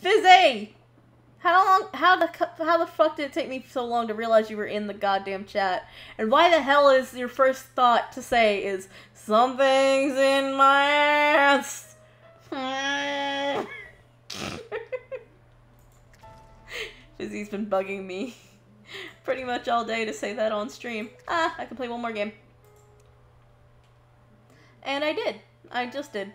Fizzy! How long? How the how the fuck did it take me so long to realize you were in the goddamn chat? And why the hell is your first thought to say is something's in my ass? Fizzy's been bugging me pretty much all day to say that on stream. Ah, I can play one more game. And I did. I just did.